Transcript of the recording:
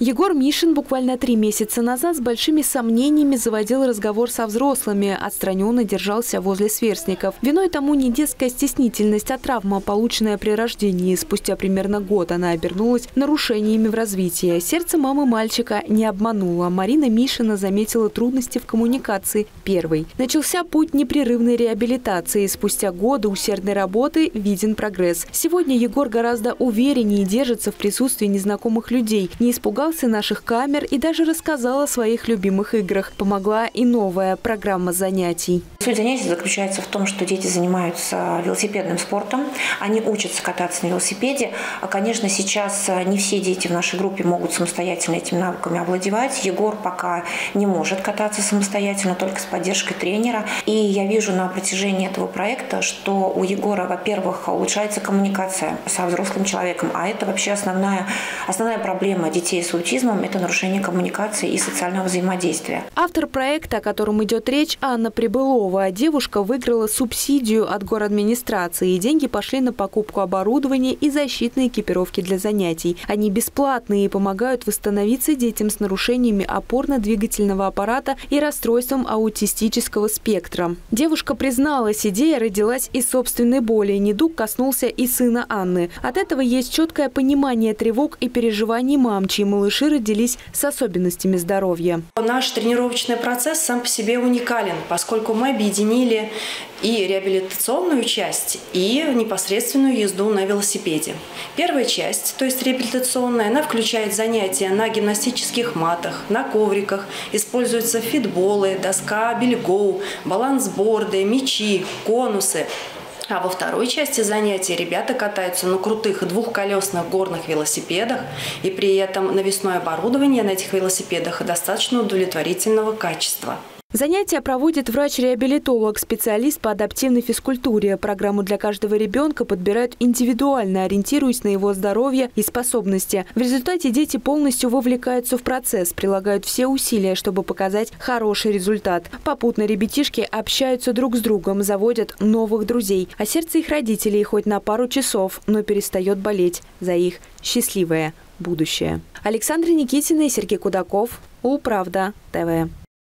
Егор Мишин буквально три месяца назад с большими сомнениями заводил разговор со взрослыми, отстраненно держался возле сверстников. Виной тому не детская стеснительность, а травма, полученная при рождении. Спустя примерно год она обернулась нарушениями в развитии. Сердце мамы мальчика не обмануло. Марина Мишина заметила трудности в коммуникации первой. Начался путь непрерывной реабилитации. Спустя годы усердной работы виден прогресс. Сегодня Егор гораздо увереннее держится в присутствии незнакомых людей. Не испугался испугался наших камер и даже рассказал о своих любимых играх. Помогла и новая программа занятий. Суть занятий заключается в том, что дети занимаются велосипедным спортом, они учатся кататься на велосипеде. А, конечно, сейчас не все дети в нашей группе могут самостоятельно этими навыками овладевать. Егор пока не может кататься самостоятельно, только с поддержкой тренера. И я вижу на протяжении этого проекта, что у Егора, во-первых, улучшается коммуникация со взрослым человеком, а это вообще основная, основная проблема детей с аутизмом – это нарушение коммуникации и социального взаимодействия. Автор проекта, о котором идет речь, Анна Прибылова. Девушка выиграла субсидию от администрации, и деньги пошли на покупку оборудования и защитной экипировки для занятий. Они бесплатные и помогают восстановиться детям с нарушениями опорно-двигательного аппарата и расстройством аутистического спектра. Девушка призналась, идея родилась из собственной боли. Недуг коснулся и сына Анны. От этого есть четкое понимание тревог и переживаний мам, чьи малыши родились с особенностями здоровья. Наш тренировочный процесс сам по себе уникален, поскольку мы объединили и реабилитационную часть, и непосредственную езду на велосипеде. Первая часть, то есть реабилитационная, она включает занятия на гимнастических матах, на ковриках, используются фитболы, доска бельгоу, балансборды, мячи, конусы, а во второй части занятий ребята катаются на крутых двухколесных горных велосипедах, и при этом навесное оборудование на этих велосипедах достаточно удовлетворительного качества. Занятия проводит врач-реабилитолог, специалист по адаптивной физкультуре. Программу для каждого ребенка подбирают индивидуально, ориентируясь на его здоровье и способности. В результате дети полностью вовлекаются в процесс, прилагают все усилия, чтобы показать хороший результат. Попутно ребятишки общаются друг с другом, заводят новых друзей. А сердце их родителей хоть на пару часов, но перестает болеть за их счастливое будущее. Александра Никитина и Сергей Кудаков. Управда ТВ.